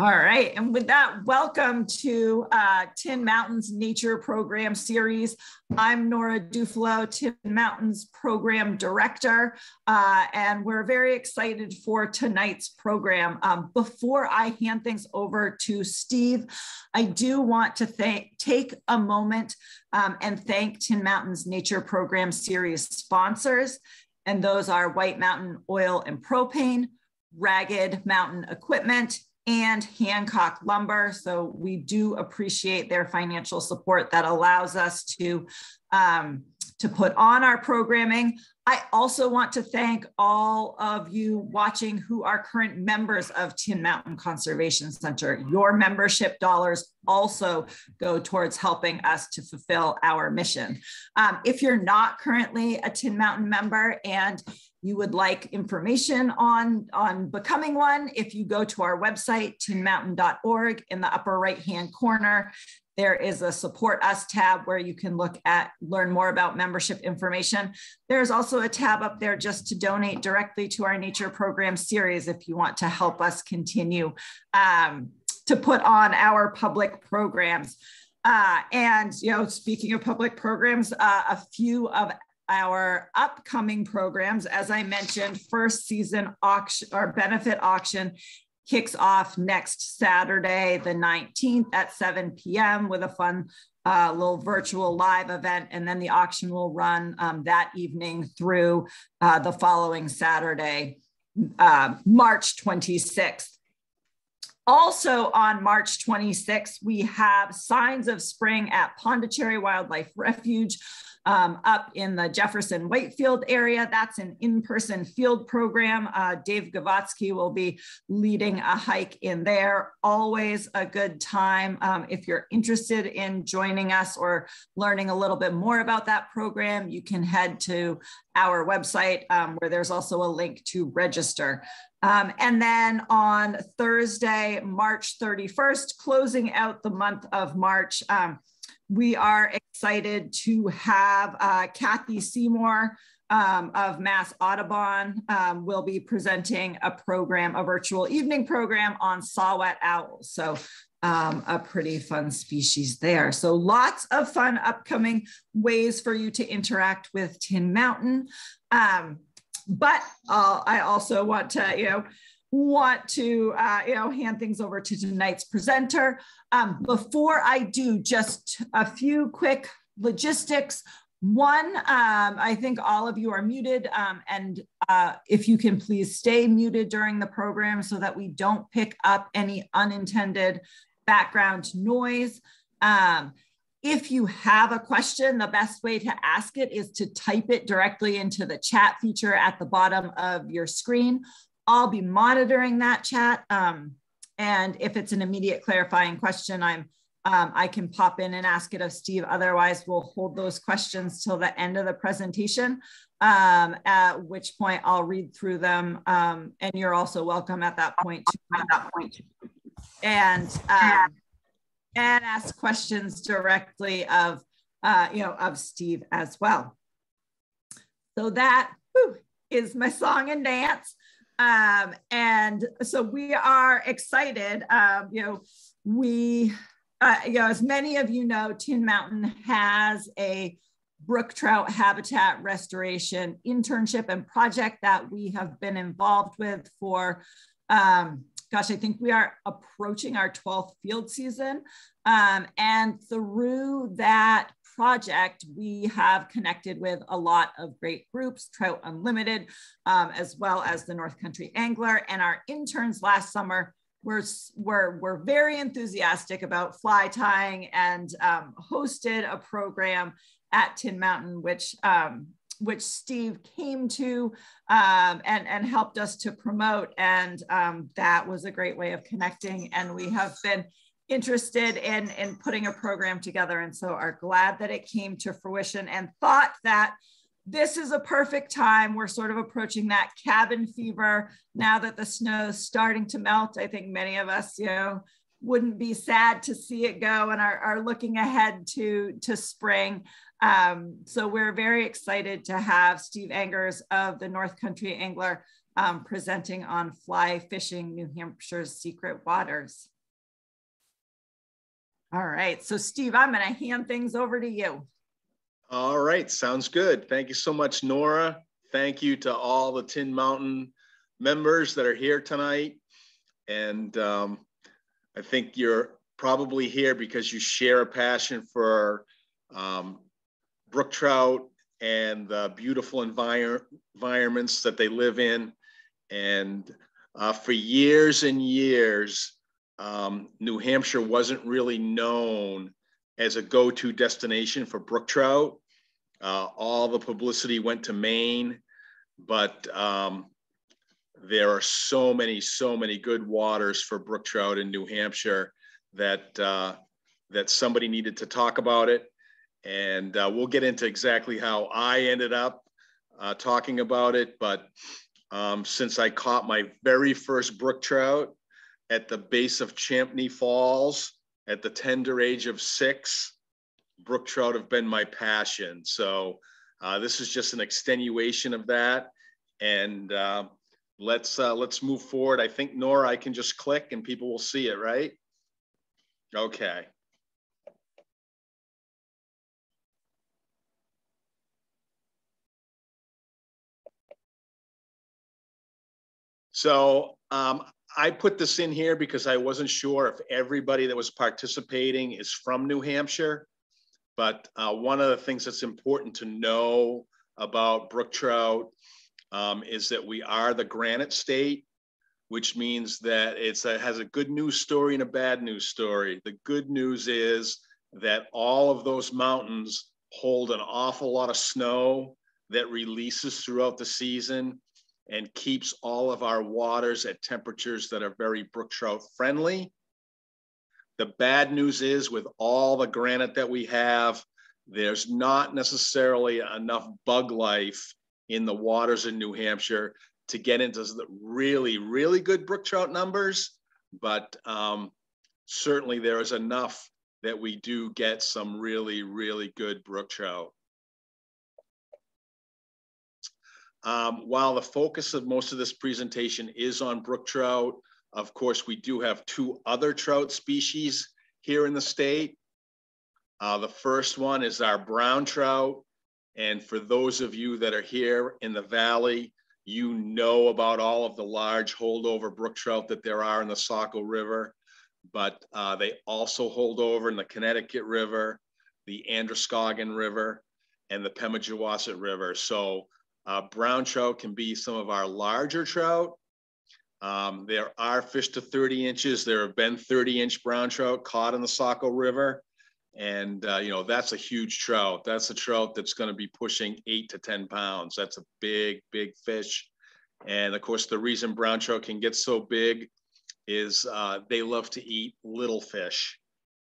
All right, and with that, welcome to uh, Tin Mountains Nature Program Series. I'm Nora Duflo, Tin Mountains Program Director, uh, and we're very excited for tonight's program. Um, before I hand things over to Steve, I do want to thank, take a moment um, and thank Tin Mountains Nature Program Series sponsors, and those are White Mountain Oil and Propane, Ragged Mountain Equipment, and Hancock Lumber. So we do appreciate their financial support that allows us to, um, to put on our programming. I also want to thank all of you watching who are current members of Tin Mountain Conservation Center. Your membership dollars also go towards helping us to fulfill our mission. Um, if you're not currently a Tin Mountain member and you would like information on, on becoming one, if you go to our website, tinmountain.org, in the upper right-hand corner, there is a support us tab where you can look at, learn more about membership information. There's also a tab up there just to donate directly to our nature program series if you want to help us continue um, to put on our public programs. Uh, and, you know, speaking of public programs, uh, a few of our upcoming programs. As I mentioned, first season auction or benefit auction kicks off next Saturday, the 19th at 7 p.m. with a fun uh, little virtual live event. And then the auction will run um, that evening through uh, the following Saturday, uh, March 26th. Also on March 26th, we have Signs of Spring at Pondicherry Wildlife Refuge um, up in the Jefferson Whitefield area. That's an in-person field program. Uh, Dave Gavatsky will be leading a hike in there. Always a good time. Um, if you're interested in joining us or learning a little bit more about that program, you can head to our website um, where there's also a link to register. Um, and then on Thursday, March 31st, closing out the month of March, um, we are excited to have uh, Kathy Seymour um, of Mass Audubon um, will be presenting a program, a virtual evening program on saw-whet owls. So um, a pretty fun species there. So lots of fun upcoming ways for you to interact with Tin Mountain. Um, but I also want to, you know, want to uh, you know hand things over to tonight's presenter. Um, before I do, just a few quick logistics. One, um, I think all of you are muted, um, and uh, if you can please stay muted during the program so that we don't pick up any unintended background noise. Um, if you have a question, the best way to ask it is to type it directly into the chat feature at the bottom of your screen. I'll be monitoring that chat. Um, and if it's an immediate clarifying question, I'm um, I can pop in and ask it of Steve. Otherwise, we'll hold those questions till the end of the presentation, um, at which point I'll read through them. Um, and you're also welcome at that point. To, at that point. And, um, and ask questions directly of, uh, you know, of Steve as well. So that whew, is my song and dance. Um, and so we are excited. Um, you know, we, uh, you know, as many of you know, Tin Mountain has a brook trout habitat restoration internship and project that we have been involved with for, um, gosh, I think we are approaching our 12th field season. Um, and through that project, we have connected with a lot of great groups, Trout Unlimited, um, as well as the North Country Angler. And our interns last summer were, were, were very enthusiastic about fly tying and um, hosted a program at Tin Mountain, which um, which Steve came to um, and, and helped us to promote. And um, that was a great way of connecting. And we have been interested in, in putting a program together and so are glad that it came to fruition and thought that this is a perfect time. We're sort of approaching that cabin fever now that the snow's starting to melt. I think many of us, you know, wouldn't be sad to see it go and are, are looking ahead to, to spring. Um, so we're very excited to have Steve Angers of the North Country Angler um, presenting on fly fishing New Hampshire's secret waters. All right, so Steve, I'm gonna hand things over to you. All right, sounds good. Thank you so much, Nora. Thank you to all the Tin Mountain members that are here tonight. And um, I think you're probably here because you share a passion for um, brook trout and the beautiful envir environments that they live in. And uh, for years and years, um, New Hampshire wasn't really known as a go-to destination for brook trout. Uh, all the publicity went to Maine, but um, there are so many, so many good waters for brook trout in New Hampshire that uh, that somebody needed to talk about it, and uh, we'll get into exactly how I ended up uh, talking about it. But um, since I caught my very first brook trout at the base of Champney Falls at the tender age of six, brook trout have been my passion. So uh, this is just an extenuation of that, and uh, let's uh, let's move forward. I think Nora, I can just click and people will see it, right? Okay. So um, I put this in here because I wasn't sure if everybody that was participating is from New Hampshire. But uh, one of the things that's important to know about brook trout um, is that we are the granite state which means that it's a, has a good news story and a bad news story. The good news is that all of those mountains hold an awful lot of snow that releases throughout the season and keeps all of our waters at temperatures that are very brook trout friendly. The bad news is with all the granite that we have, there's not necessarily enough bug life in the waters in New Hampshire to get into the really, really good brook trout numbers, but um, certainly there is enough that we do get some really, really good brook trout. Um, while the focus of most of this presentation is on brook trout, of course, we do have two other trout species here in the state. Uh, the first one is our brown trout. And for those of you that are here in the valley, you know about all of the large holdover brook trout that there are in the Saco River, but uh, they also hold over in the Connecticut River, the Androscoggin River, and the Pemigewasset River. So uh, brown trout can be some of our larger trout. Um, there are fish to 30 inches. There have been 30 inch brown trout caught in the Saco River. And, uh, you know, that's a huge trout. That's a trout that's going to be pushing eight to 10 pounds. That's a big, big fish. And of course, the reason brown trout can get so big is uh, they love to eat little fish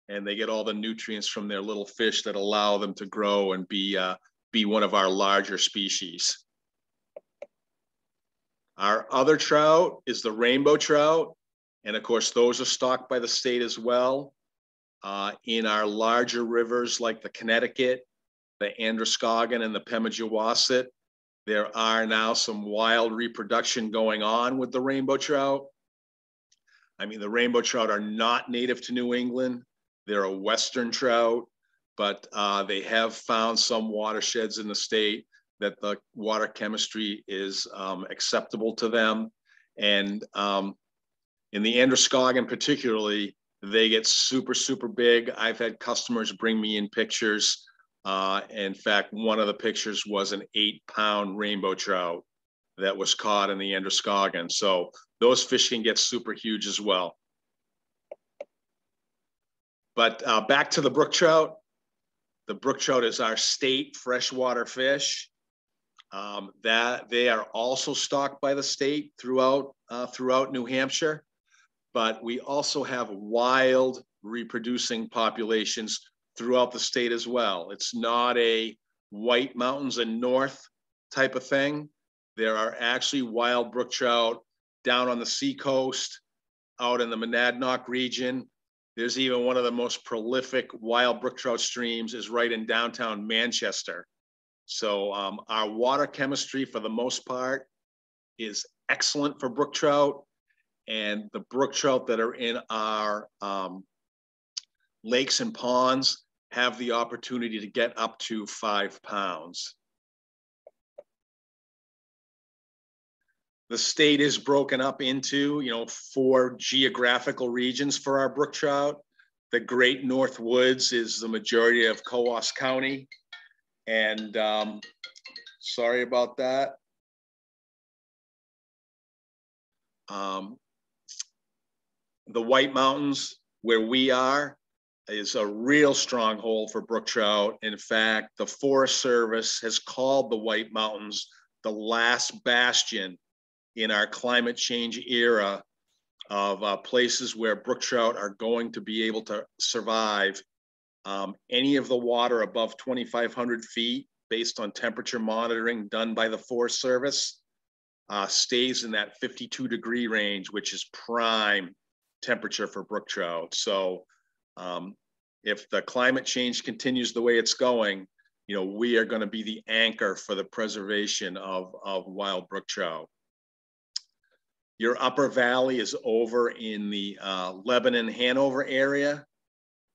and they get all the nutrients from their little fish that allow them to grow and be, uh, be one of our larger species. Our other trout is the rainbow trout. And of course, those are stocked by the state as well. Uh, in our larger rivers like the Connecticut, the Androscoggin, and the Pemigewasset, there are now some wild reproduction going on with the rainbow trout. I mean, the rainbow trout are not native to New England. They're a Western trout, but uh, they have found some watersheds in the state that the water chemistry is um, acceptable to them. And um, in the Androscoggin particularly, they get super, super big. I've had customers bring me in pictures. Uh, in fact, one of the pictures was an eight pound rainbow trout that was caught in the Androscoggin. So those fish can get super huge as well. But uh, back to the brook trout. The brook trout is our state freshwater fish. Um, that they are also stocked by the state throughout uh, throughout New Hampshire but we also have wild reproducing populations throughout the state as well. It's not a white mountains and north type of thing. There are actually wild brook trout down on the seacoast, out in the Monadnock region. There's even one of the most prolific wild brook trout streams is right in downtown Manchester. So um, our water chemistry, for the most part, is excellent for brook trout. And the brook trout that are in our um, lakes and ponds have the opportunity to get up to five pounds. The state is broken up into, you know, four geographical regions for our brook trout. The Great North Woods is the majority of Coos County. And um, sorry about that. Um, the White Mountains, where we are, is a real stronghold for brook trout. In fact, the Forest Service has called the White Mountains the last bastion in our climate change era of uh, places where brook trout are going to be able to survive. Um, any of the water above 2,500 feet, based on temperature monitoring done by the Forest Service, uh, stays in that 52 degree range, which is prime temperature for brook trout. So um, if the climate change continues the way it's going, you know, we are going to be the anchor for the preservation of, of wild brook trout. Your upper valley is over in the uh, Lebanon, Hanover area.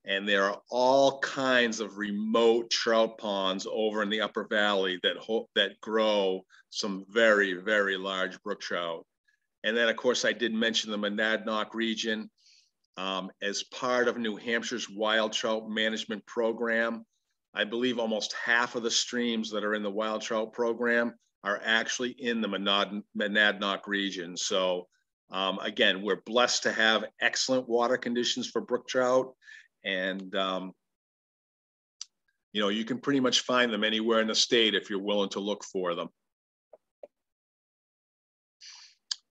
And there are all kinds of remote trout ponds over in the upper valley that, that grow some very, very large brook trout. And then, of course, I did mention the Monadnock region. Um, as part of New Hampshire's wild trout management program, I believe almost half of the streams that are in the wild trout program are actually in the Monad Monadnock region. So um, again, we're blessed to have excellent water conditions for brook trout. And, um, you know, you can pretty much find them anywhere in the state if you're willing to look for them.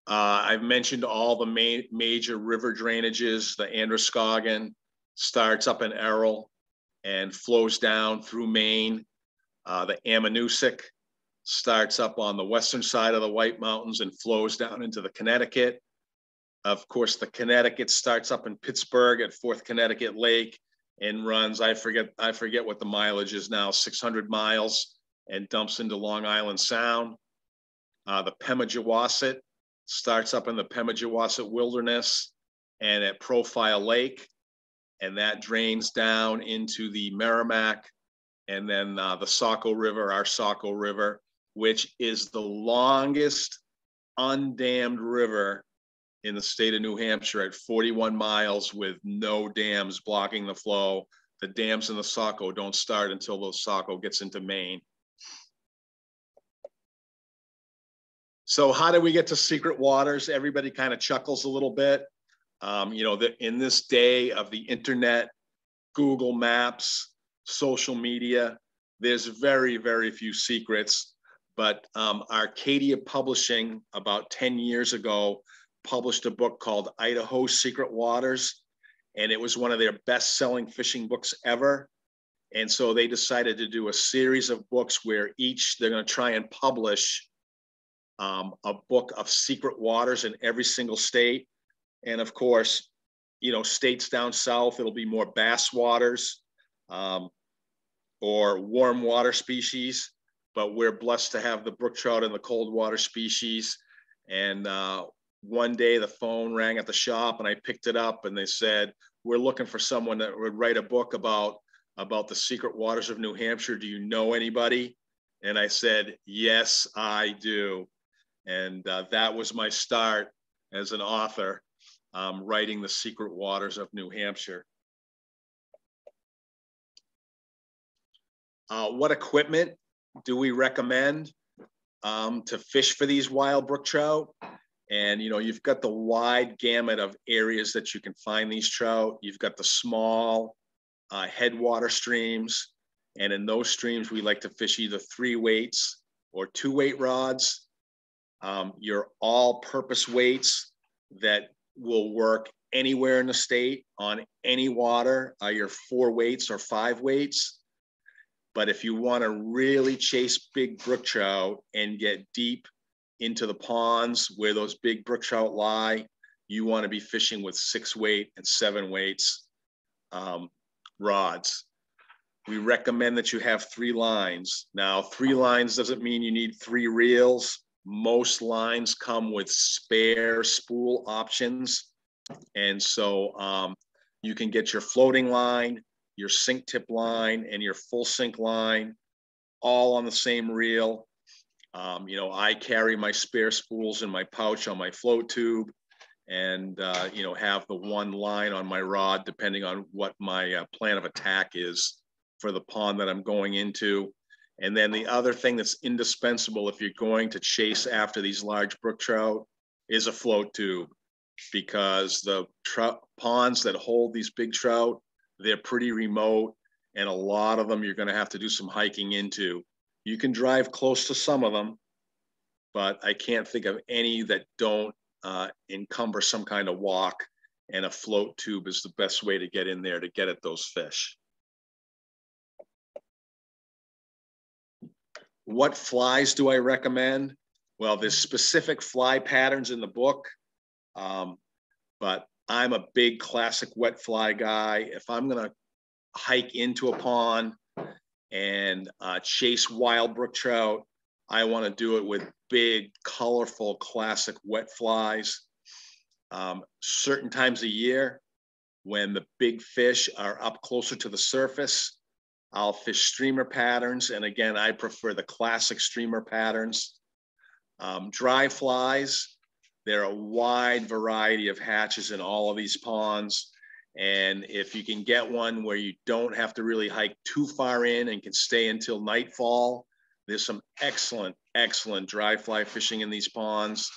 Uh, I've mentioned all the ma major river drainages. The Androscoggin starts up in Errol and flows down through Maine. Uh, the Ammonoosuc starts up on the western side of the White Mountains and flows down into the Connecticut. Of course, the Connecticut starts up in Pittsburgh at Fourth Connecticut Lake and runs, I forget, I forget what the mileage is now, 600 miles and dumps into Long Island Sound. Uh, the Pemigewasset starts up in the Pemigewasset Wilderness and at Profile Lake, and that drains down into the Merrimack and then uh, the Saco River, our Saco River, which is the longest undammed river in the state of New Hampshire at 41 miles with no dams blocking the flow. The dams in the Saco don't start until the Saco gets into Maine. So how do we get to secret waters? Everybody kind of chuckles a little bit. Um, you know, that in this day of the internet, Google Maps, social media, there's very, very few secrets. But um, Arcadia Publishing, about 10 years ago, published a book called Idaho Secret Waters, and it was one of their best selling fishing books ever. And so they decided to do a series of books where each they're going to try and publish um, a book of secret waters in every single state. And of course, you know, states down south, it'll be more bass waters um, or warm water species. But we're blessed to have the brook trout and the cold water species. And uh, one day the phone rang at the shop and I picked it up and they said, we're looking for someone that would write a book about, about the secret waters of New Hampshire. Do you know anybody? And I said, yes, I do. And uh, that was my start as an author, um, writing the secret waters of New Hampshire. Uh, what equipment do we recommend um, to fish for these wild brook trout? And you know, you've got the wide gamut of areas that you can find these trout. You've got the small uh, headwater streams, and in those streams, we like to fish either three weights or two weight rods. Um, your all-purpose weights that will work anywhere in the state on any water are your four weights or five weights. But if you want to really chase big brook trout and get deep into the ponds where those big brook trout lie, you want to be fishing with six weight and seven weights um, rods. We recommend that you have three lines. Now, three lines doesn't mean you need three reels. most lines come with spare spool options. And so um, you can get your floating line, your sink tip line, and your full sink line all on the same reel. Um, you know, I carry my spare spools in my pouch on my float tube and, uh, you know, have the one line on my rod depending on what my uh, plan of attack is for the pond that I'm going into. And then the other thing that's indispensable if you're going to chase after these large brook trout is a float tube because the trout ponds that hold these big trout, they're pretty remote and a lot of them you're going to have to do some hiking into. You can drive close to some of them, but I can't think of any that don't uh, encumber some kind of walk and a float tube is the best way to get in there to get at those fish. What flies do I recommend? Well, there's specific fly patterns in the book, um, but I'm a big classic wet fly guy. If I'm gonna hike into a pond and uh, chase wild brook trout, I wanna do it with big, colorful, classic wet flies. Um, certain times a year, when the big fish are up closer to the surface, I'll fish streamer patterns. And again, I prefer the classic streamer patterns. Um, dry flies, there are a wide variety of hatches in all of these ponds. And if you can get one where you don't have to really hike too far in and can stay until nightfall, there's some excellent, excellent dry fly fishing in these ponds.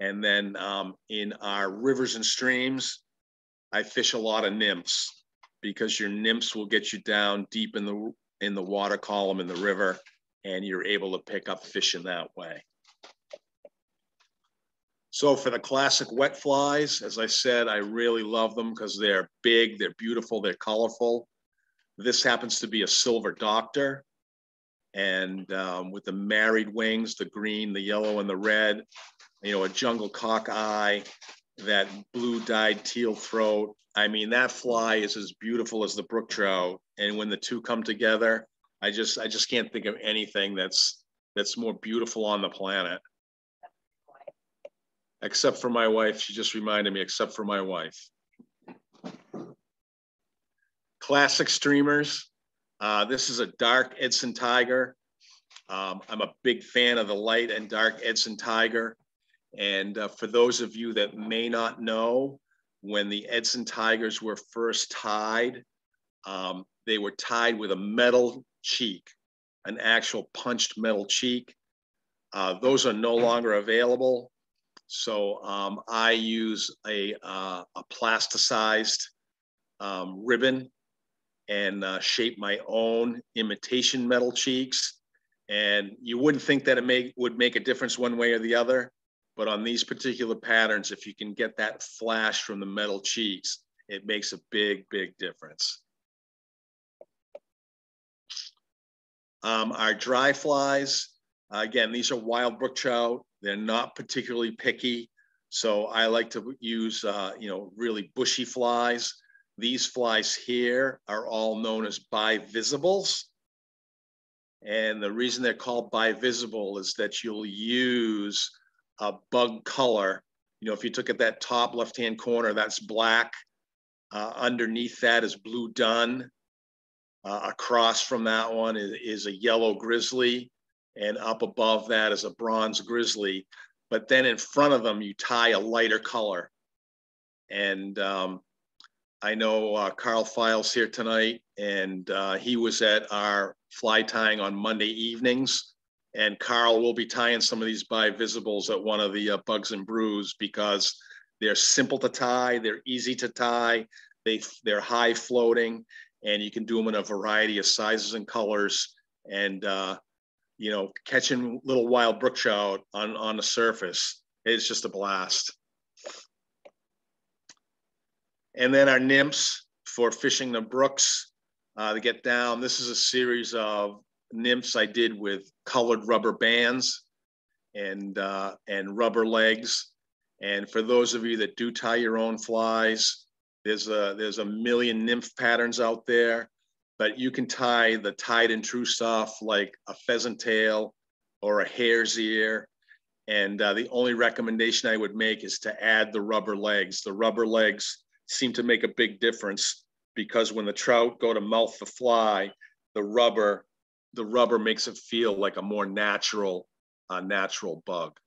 And then um, in our rivers and streams, I fish a lot of nymphs because your nymphs will get you down deep in the in the water column in the river and you're able to pick up fish in that way. So for the classic wet flies, as I said, I really love them because they're big, they're beautiful, they're colorful. This happens to be a silver doctor. And um, with the married wings, the green, the yellow, and the red, you know, a jungle cock eye, that blue dyed teal throat, I mean, that fly is as beautiful as the brook trout. And when the two come together, I just I just can't think of anything that's that's more beautiful on the planet. Except for my wife. She just reminded me, except for my wife. Classic streamers. Uh, this is a dark Edson Tiger. Um, I'm a big fan of the light and dark Edson Tiger. And uh, for those of you that may not know, when the Edson Tigers were first tied, um, they were tied with a metal cheek, an actual punched metal cheek. Uh, those are no longer available. So um, I use a, uh, a plasticized um, ribbon and uh, shape my own imitation metal cheeks. And you wouldn't think that it may, would make a difference one way or the other, but on these particular patterns, if you can get that flash from the metal cheeks, it makes a big, big difference. Um, our dry flies, again, these are wild brook trout. They're not particularly picky. So I like to use, uh, you know, really bushy flies. These flies here are all known as bivisibles. And the reason they're called bivisible is that you'll use a bug color. You know, if you took at that top left-hand corner, that's black. Uh, underneath that is blue dun. Uh, across from that one is, is a yellow grizzly. And up above that is a bronze grizzly. But then in front of them, you tie a lighter color. And um, I know uh, Carl Files here tonight, and uh, he was at our fly tying on Monday evenings and Carl will be tying some of these bivisibles at one of the uh, Bugs and Brews because they're simple to tie, they're easy to tie, they, they're high floating, and you can do them in a variety of sizes and colors. And, uh, you know, catching little wild brook trout on, on the surface, it's just a blast. And then our nymphs for fishing the brooks uh, to get down. This is a series of nymphs I did with colored rubber bands and uh, and rubber legs. And for those of you that do tie your own flies, there's a there's a million nymph patterns out there, but you can tie the tied and true stuff like a pheasant tail or a hare's ear. And uh, the only recommendation I would make is to add the rubber legs. The rubber legs seem to make a big difference because when the trout go to mouth the fly, the rubber, the rubber makes it feel like a more natural, uh, natural bug.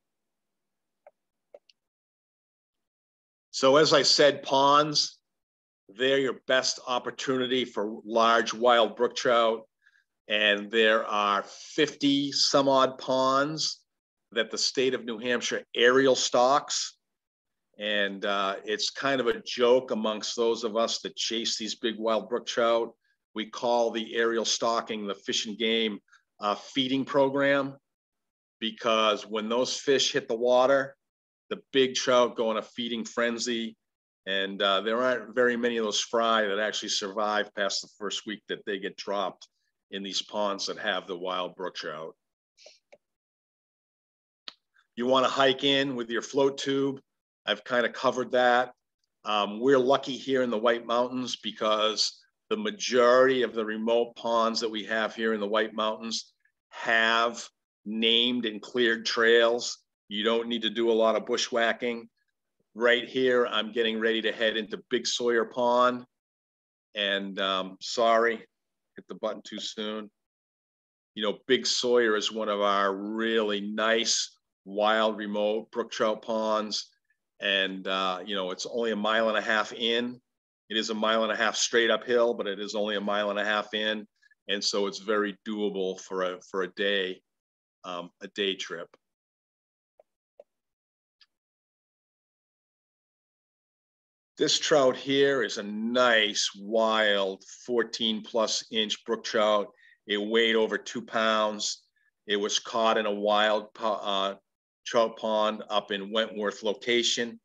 So as I said, ponds, they're your best opportunity for large wild brook trout. And there are 50 some odd ponds that the state of New Hampshire aerial stocks. And uh, it's kind of a joke amongst those of us that chase these big wild brook trout. We call the aerial stocking the fish and game uh, feeding program because when those fish hit the water, the big trout go in a feeding frenzy. And uh, there aren't very many of those fry that actually survive past the first week that they get dropped in these ponds that have the wild brook trout. You want to hike in with your float tube. I've kind of covered that. Um, we're lucky here in the White Mountains because the majority of the remote ponds that we have here in the White Mountains have named and cleared trails you don't need to do a lot of bushwhacking. Right here, I'm getting ready to head into Big Sawyer Pond. And um, sorry, hit the button too soon. You know, Big Sawyer is one of our really nice, wild, remote brook trout ponds. And, uh, you know, it's only a mile and a half in. It is a mile and a half straight uphill, but it is only a mile and a half in. And so it's very doable for a, for a day, um, a day trip. This trout here is a nice, wild 14 plus inch brook trout. It weighed over two pounds. It was caught in a wild uh, trout pond up in Wentworth location.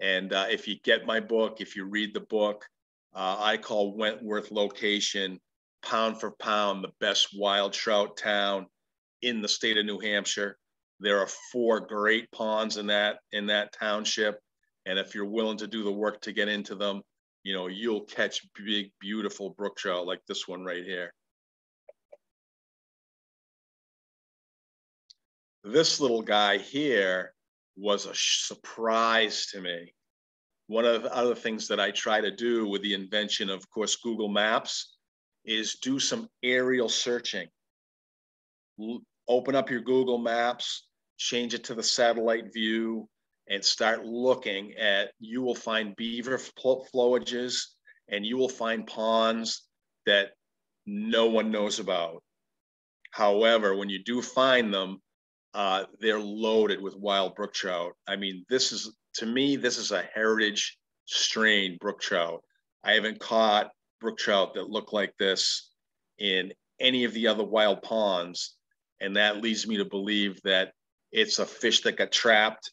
And uh, if you get my book, if you read the book, uh, I call Wentworth location pound for pound the best wild trout town in the state of New Hampshire. There are four great ponds in that in that township. And if you're willing to do the work to get into them, you know, you'll catch big, beautiful brook trout like this one right here. This little guy here was a surprise to me. One of the other things that I try to do with the invention of, of course, Google Maps is do some aerial searching. Open up your Google Maps, change it to the satellite view, and start looking at, you will find beaver flowages and you will find ponds that no one knows about. However, when you do find them, uh, they're loaded with wild brook trout. I mean, this is, to me, this is a heritage strain brook trout. I haven't caught brook trout that look like this in any of the other wild ponds. And that leads me to believe that it's a fish that got trapped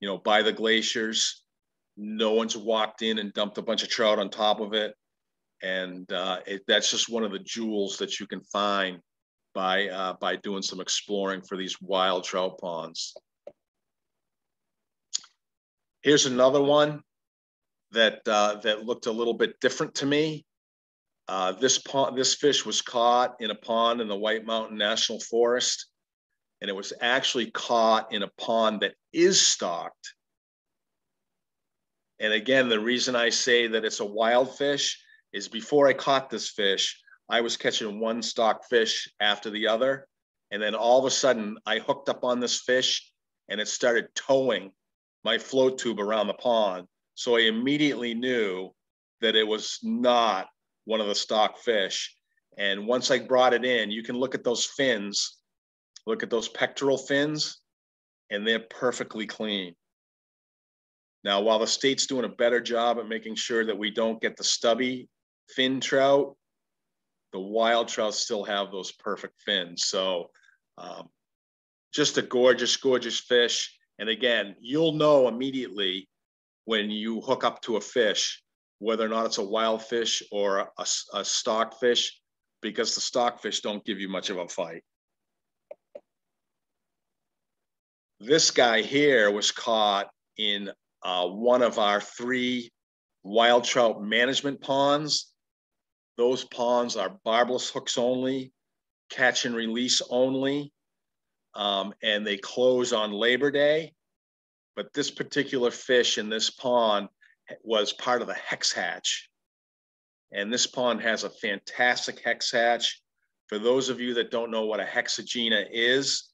you know, by the glaciers. No one's walked in and dumped a bunch of trout on top of it. And uh, it, that's just one of the jewels that you can find by, uh, by doing some exploring for these wild trout ponds. Here's another one that, uh, that looked a little bit different to me. Uh, this pond, this fish was caught in a pond in the White Mountain National Forest and it was actually caught in a pond that is stocked. And again, the reason I say that it's a wild fish is before I caught this fish, I was catching one stock fish after the other. And then all of a sudden, I hooked up on this fish and it started towing my float tube around the pond. So I immediately knew that it was not one of the stock fish. And once I brought it in, you can look at those fins Look at those pectoral fins, and they're perfectly clean. Now, while the state's doing a better job at making sure that we don't get the stubby fin trout, the wild trout still have those perfect fins. So, um, just a gorgeous, gorgeous fish. And again, you'll know immediately when you hook up to a fish whether or not it's a wild fish or a, a stock fish, because the stock fish don't give you much of a fight. This guy here was caught in uh, one of our three wild trout management ponds. Those ponds are barbless hooks only, catch and release only. um, and they close on Labor Day. But this particular fish in this pond was part of the hex hatch. And this pond has a fantastic hex hatch. For those of you that don't know what a Hexagenia is,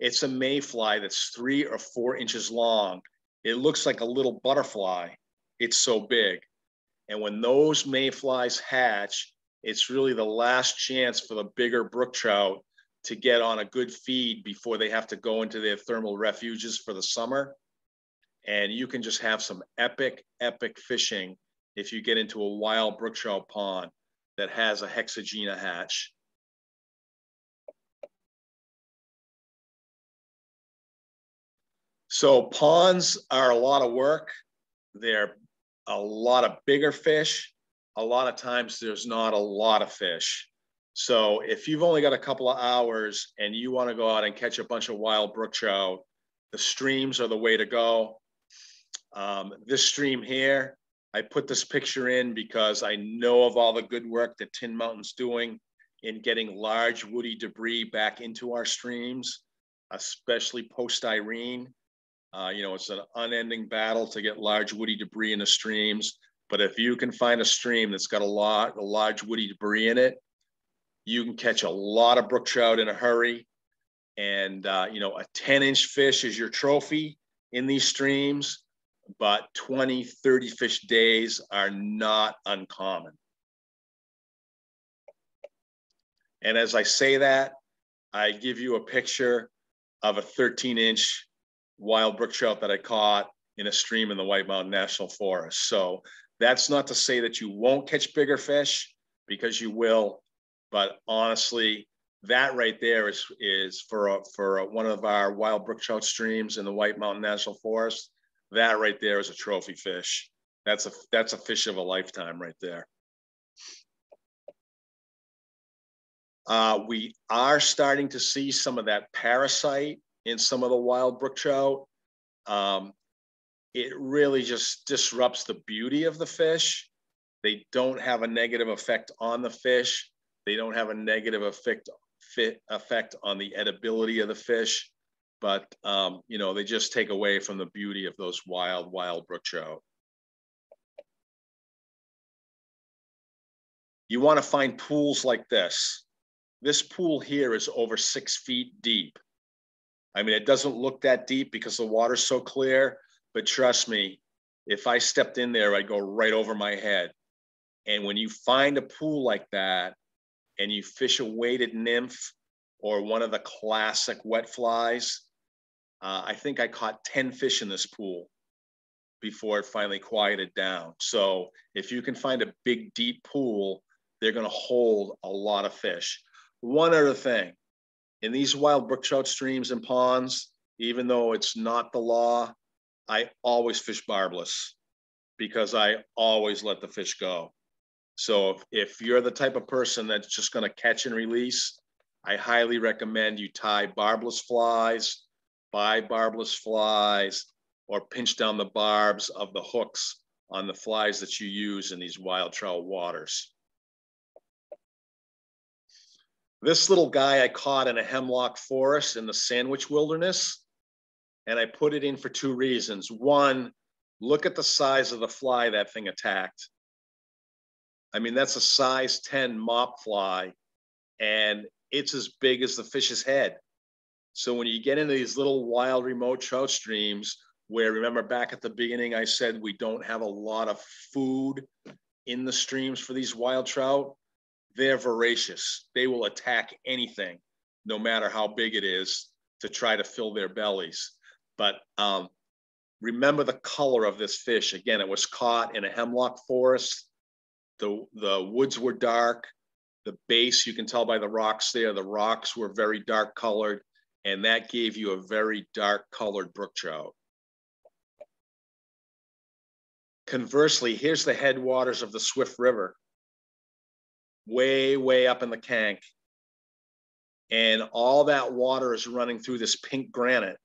it's a mayfly that's three or four inches long. It looks like a little butterfly. It's so big. And when those mayflies hatch, it's really the last chance for the bigger brook trout to get on a good feed before they have to go into their thermal refuges for the summer. And you can just have some epic, epic fishing if you get into a wild brook trout pond that has a Hexagenia hatch. So ponds are a lot of work. They're a lot of bigger fish. A lot of times there's not a lot of fish. So if you've only got a couple of hours and you want to go out and catch a bunch of wild brook trout, the streams are the way to go. Um, this stream here, I put this picture in because I know of all the good work that Tin Mountain's doing in getting large woody debris back into our streams, especially post Irene. Uh, you know, it's an unending battle to get large woody debris in the streams. But if you can find a stream that's got a lot, a large woody debris in it, you can catch a lot of brook trout in a hurry. And, uh, you know, a 10 inch fish is your trophy in these streams, but 20, 30 fish days are not uncommon. And as I say that, I give you a picture of a 13 inch wild brook trout that I caught in a stream in the White Mountain National Forest. So that's not to say that you won't catch bigger fish because you will, but honestly, that right there is is for a, for a, one of our wild brook trout streams in the White Mountain National Forest. That right there is a trophy fish. That's a that's a fish of a lifetime right there. Uh, we are starting to see some of that parasite in some of the wild brook trout. Um, it really just disrupts the beauty of the fish. They don't have a negative effect on the fish. They don't have a negative effect fit effect on the edibility of the fish, but um, you know they just take away from the beauty of those wild, wild brook trout. You want to find pools like this. This pool here is over six feet deep. I mean, it doesn't look that deep because the water's so clear, but trust me, if I stepped in there, I'd go right over my head. And when you find a pool like that and you fish a weighted nymph or one of the classic wet flies, uh, I think I caught 10 fish in this pool before it finally quieted down. So if you can find a big, deep pool, they're going to hold a lot of fish. One other thing in these wild brook trout streams and ponds, even though it's not the law, I always fish barbless because I always let the fish go. So if, if you're the type of person that's just going to catch and release, I highly recommend you tie barbless flies, buy barbless flies, or pinch down the barbs of the hooks on the flies that you use in these wild trout waters. This little guy I caught in a hemlock forest in the Sandwich Wilderness, and I put it in for two reasons. One, look at the size of the fly that thing attacked. I mean, that's a size 10 mop fly, and it's as big as the fish's head. So when you get into these little wild remote trout streams, where remember back at the beginning, I said we don't have a lot of food in the streams for these wild trout they're voracious. They will attack anything, no matter how big it is, to try to fill their bellies. But um, remember the color of this fish. Again, it was caught in a hemlock forest. The, the woods were dark. The base, you can tell by the rocks there, the rocks were very dark colored, and that gave you a very dark colored brook trout. Conversely, here's the headwaters of the Swift River way, way up in the Kanc. And all that water is running through this pink granite.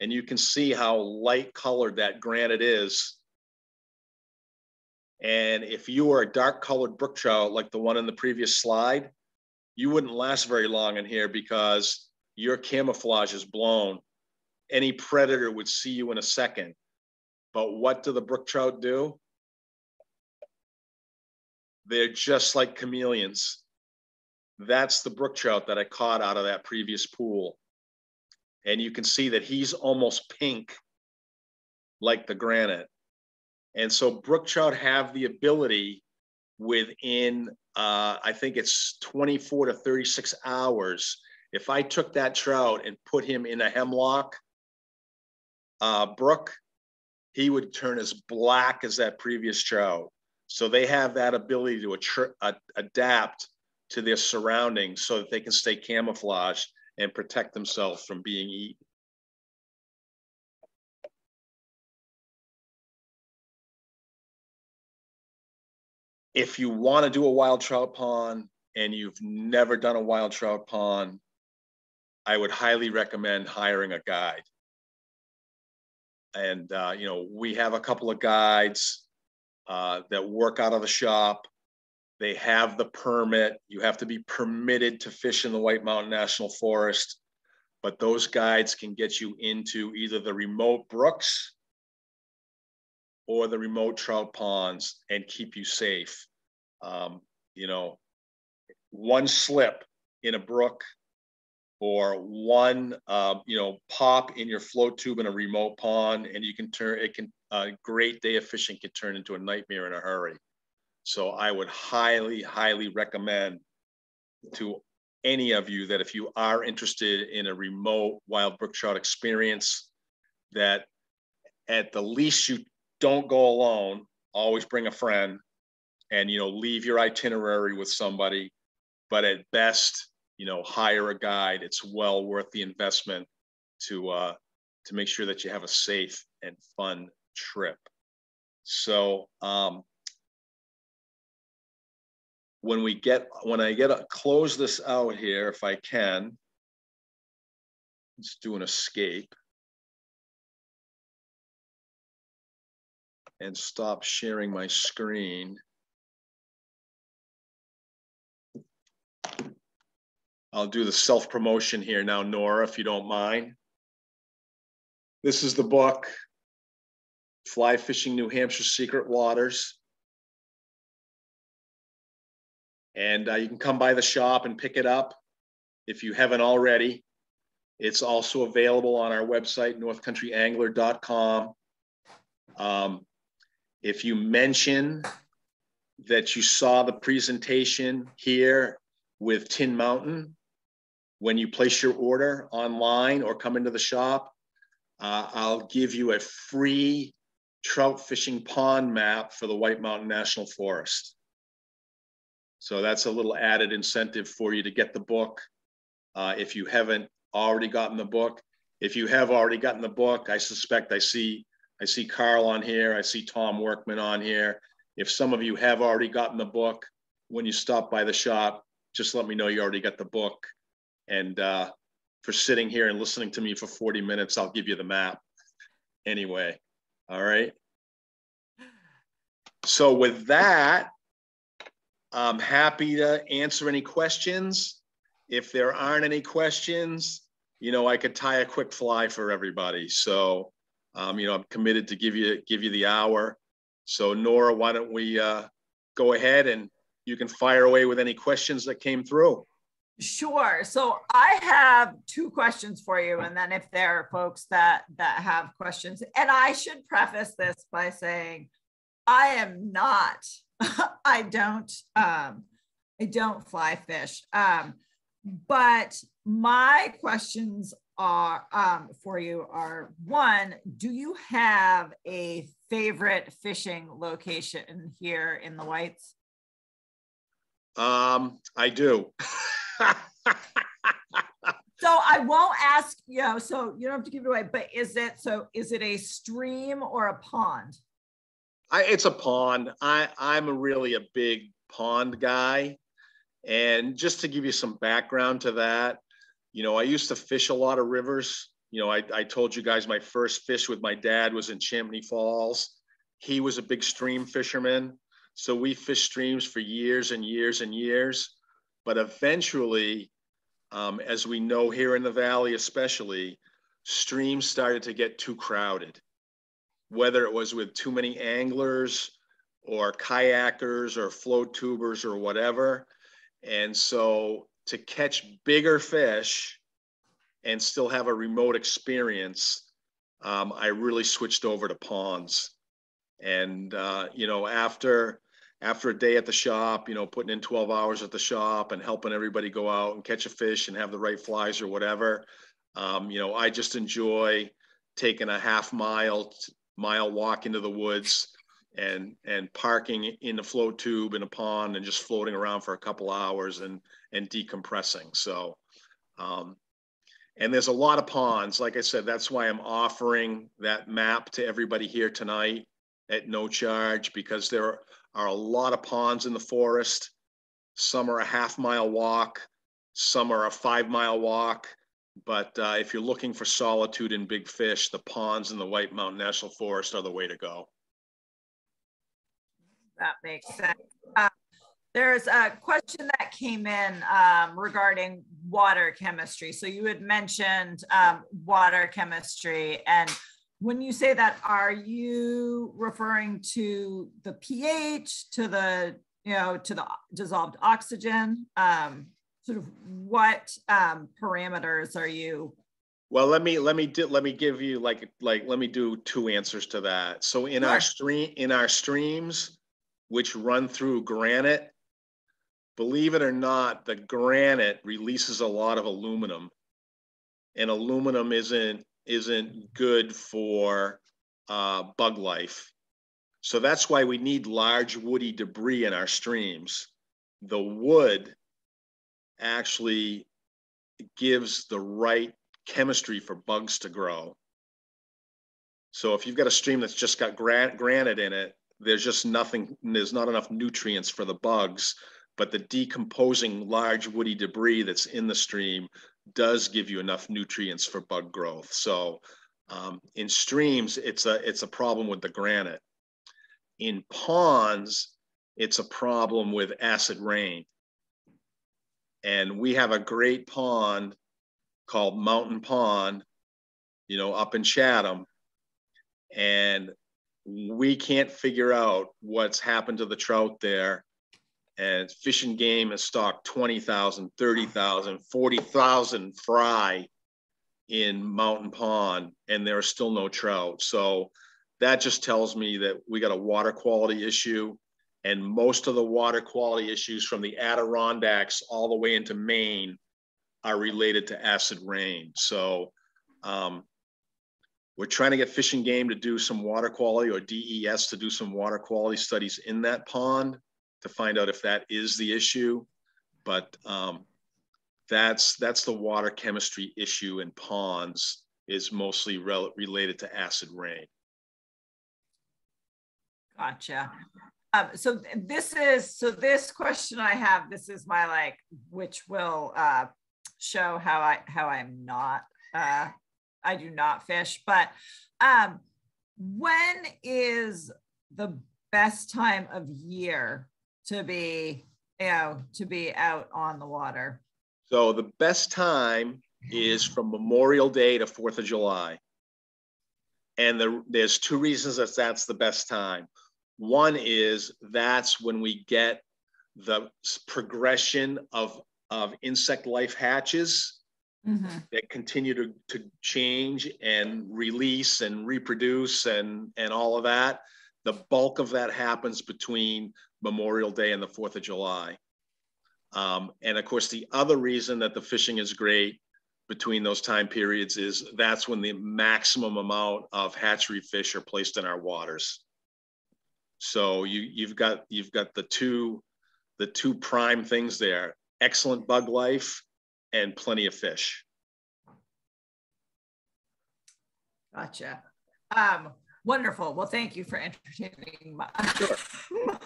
And you can see how light colored that granite is. And if you were a dark colored brook trout like the one in the previous slide, you wouldn't last very long in here because your camouflage is blown. Any predator would see you in a second. But what do the brook trout do? They're just like chameleons. That's the brook trout that I caught out of that previous pool. And you can see that he's almost pink, like the granite. And so brook trout have the ability within, uh, I think it's 24 to 36 hours. If I took that trout and put him in a hemlock uh, brook, he would turn as black as that previous trout. So they have that ability to adapt to their surroundings so that they can stay camouflaged and protect themselves from being eaten. If you want to do a wild trout pond and you've never done a wild trout pond, I would highly recommend hiring a guide. And, uh, you know, we have a couple of guides uh, that work out of the shop they have the permit. You have to be permitted to fish in the White Mountain National Forest, but those guides can get you into either the remote brooks or the remote trout ponds and keep you safe. Um, you know, one slip in a brook or one, uh, you know, pop in your float tube in a remote pond, and you can turn it can a great day of fishing can turn into a nightmare in a hurry. So I would highly, highly recommend to any of you that if you are interested in a remote wild brook trout experience, that at the least you don't go alone, always bring a friend and, you know, leave your itinerary with somebody, but at best, you know, hire a guide. It's well worth the investment to, uh, to make sure that you have a safe and fun trip. So, um, when we get, when I get, a, close this out here, if I can, let's do an escape. And stop sharing my screen. I'll do the self-promotion here now, Nora, if you don't mind. This is the book, Fly Fishing New Hampshire Secret Waters. and uh, you can come by the shop and pick it up if you haven't already. It's also available on our website, northcountryangler.com. Um, if you mention that you saw the presentation here with Tin Mountain, when you place your order online or come into the shop, uh, I'll give you a free trout fishing pond map for the White Mountain National Forest. So that's a little added incentive for you to get the book. Uh, if you haven't already gotten the book, if you have already gotten the book, I suspect I see I see Carl on here. I see Tom Workman on here. If some of you have already gotten the book, when you stop by the shop, just let me know you already got the book. And uh, for sitting here and listening to me for 40 minutes, I'll give you the map anyway. All right. So with that, I'm happy to answer any questions. If there aren't any questions, you know, I could tie a quick fly for everybody. So, um, you know, I'm committed to give you give you the hour. So, Nora, why don't we uh, go ahead and you can fire away with any questions that came through. Sure. So I have two questions for you, and then if there are folks that that have questions, and I should preface this by saying I am not I don't um I don't fly fish. Um, but my questions are um, for you are one, do you have a favorite fishing location here in the Whites? Um, I do. so I won't ask, you know, so you don't have to give it away, but is it so is it a stream or a pond? I, it's a pond. I, I'm really a big pond guy. And just to give you some background to that, you know, I used to fish a lot of rivers. You know, I, I told you guys my first fish with my dad was in Chamonix Falls. He was a big stream fisherman. So we fished streams for years and years and years. But eventually, um, as we know here in the valley, especially, streams started to get too crowded. Whether it was with too many anglers or kayakers or float tubers or whatever. And so to catch bigger fish and still have a remote experience, um, I really switched over to ponds. And uh, you know, after after a day at the shop, you know, putting in 12 hours at the shop and helping everybody go out and catch a fish and have the right flies or whatever, um, you know, I just enjoy taking a half mile mile walk into the woods and and parking in a float tube in a pond and just floating around for a couple hours and and decompressing. So um, and there's a lot of ponds. Like I said, that's why I'm offering that map to everybody here tonight at no charge because there are a lot of ponds in the forest. Some are a half mile walk, some are a five mile walk. But uh, if you're looking for solitude and big fish, the ponds in the White Mountain National Forest are the way to go. That makes sense. Uh, there's a question that came in um, regarding water chemistry. So you had mentioned um, water chemistry. And when you say that, are you referring to the pH, to the, you know, to the dissolved oxygen? Um, sort of what um, parameters are you? Well, let me let me do, let me give you like like let me do two answers to that. So in sure. our stream in our streams, which run through granite, believe it or not, the granite releases a lot of aluminum, and aluminum isn't isn't good for uh, bug life. So that's why we need large woody debris in our streams. The wood actually gives the right chemistry for bugs to grow. So if you've got a stream that's just got gran- granite in it, there's just nothing, there's not enough nutrients for the bugs but the decomposing large woody debris that's in the stream does give you enough nutrients for bug growth. So um, in streams, it's a, it's a problem with the granite. In ponds, it's a problem with acid rain. And we have a great pond called Mountain Pond, you know, up in Chatham. And we can't figure out what's happened to the trout there and Fish and Game has stocked 20,000, 30,000, 40,000 fry in Mountain Pond, and there are still no trout. So that just tells me that we got a water quality issue. And most of the water quality issues from the Adirondacks all the way into Maine are related to acid rain. So um, we're trying to get Fish and Game to do some water quality or DES to do some water quality studies in that pond to find out if that is the issue. But um, that's that's the water chemistry issue in ponds is mostly rel- related to acid rain. Gotcha. Um, so this is so this question I have. This is my like, which will uh, show how I how I'm not. Uh, I do not fish, but um, when is the best time of year to be, you know, to be out on the water? So the best time is from Memorial Day to 4th of July. And the, there's two reasons that that's the best time. One is that's when we get the progression of, of insect life hatches mm-hmm. that continue to, to change and release and reproduce and, and all of that. The bulk of that happens between Memorial Day and the 4th of July. Um, and of course, the other reason that the fishing is great between those time periods is that's when the maximum amount of hatchery fish are placed in our waters. So you, you've got you've got the two the two prime things there: excellent bug life and plenty of fish. Gotcha. Um, wonderful. Well, thank you for entertaining my, sure.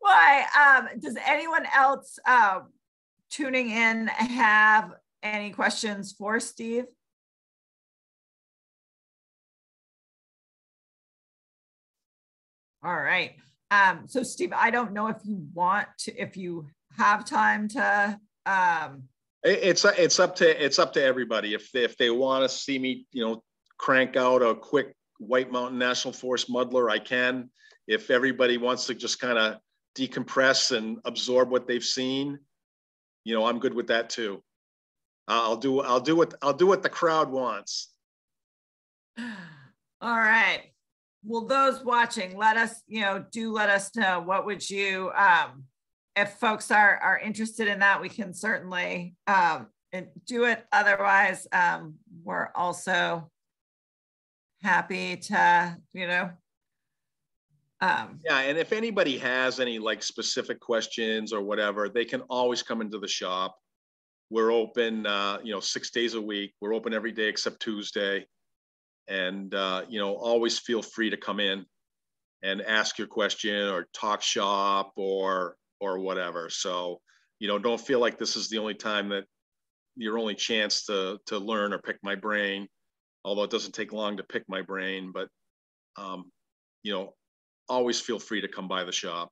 Why? Um, does anyone else uh, tuning in have any questions for Steve? All right. Um, so Steve, I don't know if you want to, if you have time to um, It's it's up to it's up to everybody. If they, if they want to see me, you know, crank out a quick White Mountain National Forest muddler, I can. If everybody wants to just kind of decompress and absorb what they've seen, you know, I'm good with that too. I'll do I'll do what I'll do what the crowd wants. All right. Well, those watching, let us, you know, do let us know what would you um if folks are are interested in that, we can certainly um do it. Otherwise, um, we're also happy to, you know, um, yeah, and if anybody has any like specific questions or whatever, they can always come into the shop. We're open, uh, you know, six days a week. We're open every day except Tuesday, and uh, you know, always feel free to come in and ask your question or talk shop or or whatever. So, you know, don't feel like this is the only time that your only chance to to learn or pick my brain. Although it doesn't take long to pick my brain, but um, you know, always feel free to come by the shop.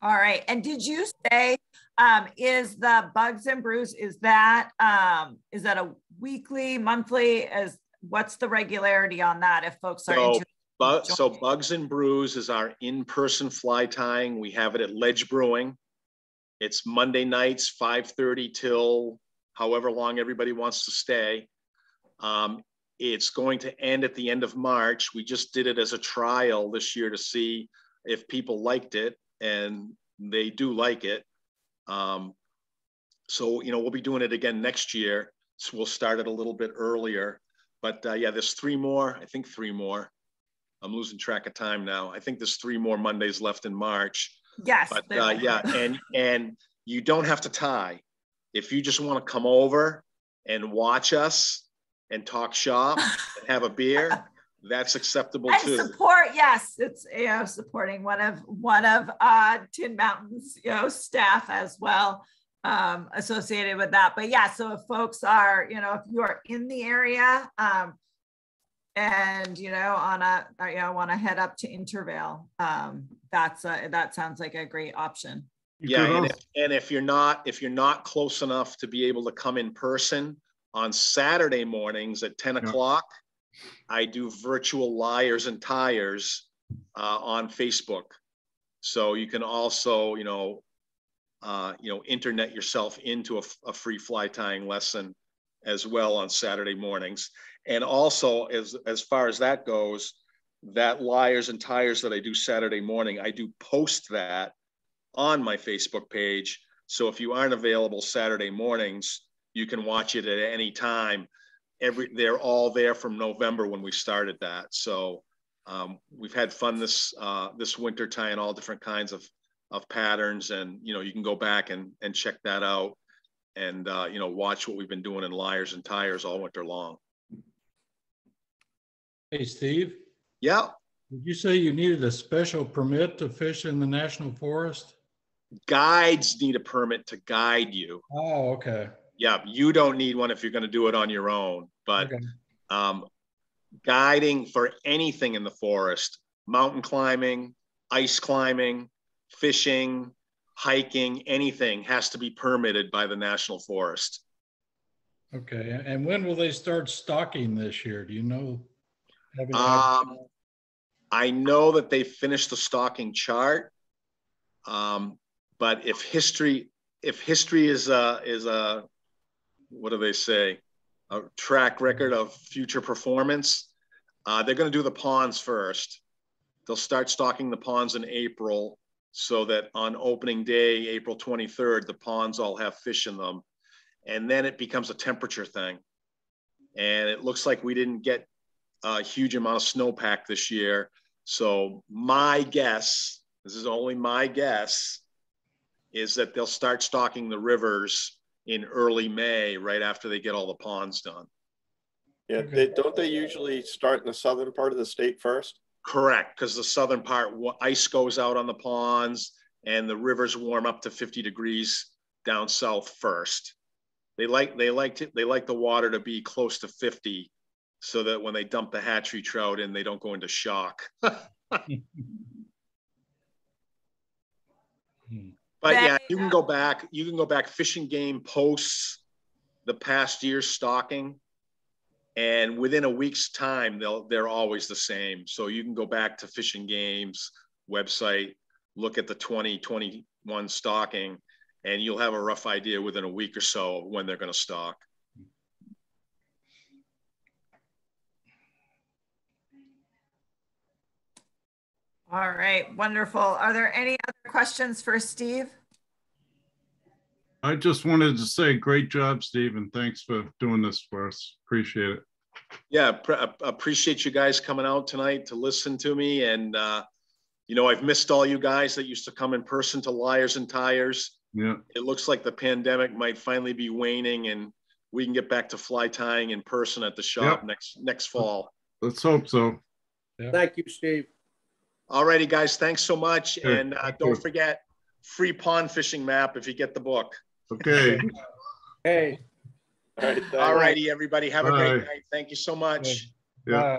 All right. And did you say um, is the bugs and brews is that um, is that a weekly, monthly? Is what's the regularity on that? If folks are so, bu- so bugs and brews is our in-person fly tying. We have it at Ledge Brewing. It's Monday nights, 5:30 till however long everybody wants to stay. Um, it's going to end at the end of March. We just did it as a trial this year to see if people liked it, and they do like it. Um, so, you know, we'll be doing it again next year. So we'll start it a little bit earlier. But uh, yeah, there's three more. I think three more. I'm losing track of time now. I think there's three more Mondays left in March. Yes. But uh, yeah, and and you don't have to tie. If you just want to come over and watch us, and talk shop and have a beer, that's acceptable and too. Support, yes, it's you know supporting one of one of uh, Tin Mountain's you know staff as well um, associated with that. But yeah, so if folks are you know if you are in the area um, and you know on a you know want to head up to Intervale, um, that's a, that sounds like a great option. Yeah, and if, and if you're not if you're not close enough to be able to come in person on Saturday mornings at 10 o'clock, I do virtual liars and tires uh, on Facebook. So you can also, you know, uh, you know, internet yourself into a, a, free fly tying lesson as well on Saturday mornings. And also, as as far as that goes, that liars and tires that I do Saturday morning, I do post that on my Facebook page. So if you aren't available Saturday mornings, you can watch it at any time. Every they're all there from November when we started that. So um, we've had fun this uh, this winter tying all different kinds of of patterns, and you know you can go back and and check that out, and uh, you know watch what we've been doing in liars and tires all winter long. Hey Steve. Yeah. Did you say you needed a special permit to fish in the national forest? Guides need a permit to guide you. Oh, okay yeah, you don't need one if you're going to do it on your own. But okay. um, guiding for anything in the forest, mountain climbing, ice climbing, fishing, hiking, anything has to be permitted by the National Forest. Okay. And when will they start stocking this year? Do you know? Um, I know that they finished the stocking chart. Um, but if history, if history is a, is a what do they say, a track record of future performance. Uh, they're going to do the ponds first. They'll start stocking the ponds in April so that on opening day, April 23rd, the ponds all have fish in them. And then it becomes a temperature thing. And it looks like we didn't get a huge amount of snowpack this year. So my guess, this is only my guess, is that they'll start stocking the rivers in early May, right after they get all the ponds done. Yeah, they, don't they usually start in the southern part of the state first? Correct, because the southern part, ice goes out on the ponds and the rivers warm up to 50 degrees down south first. They like they like to, they like the water to be close to 50 so that when they dump the hatchery trout in, they don't go into shock. Hmm. But yeah, you can go back, you can go back Fish and Game posts the past year's stocking. And within a week's time, they'll, they're always the same. So you can go back to Fish and Game's website, look at the 2021 stocking, and you'll have a rough idea within a week or so when they're going to stock. All right, wonderful. Are there any other questions for Steve? I just wanted to say, great job, Steve, and thanks for doing this for us. Appreciate it. Yeah, pr- appreciate you guys coming out tonight to listen to me. And, uh, you know, I've missed all you guys that used to come in person to Liars and Tires. Yeah, It looks like the pandemic might finally be waning and we can get back to fly tying in person at the shop Yep. next, next fall. let's hope so. Thank you, Steve. All righty, guys, thanks so much. Sure, And uh, don't you. forget, free pond fishing map if you get the book. Okay, Hey. All right. All righty, everybody, have a great night. Thank you so much. yeah. Uh,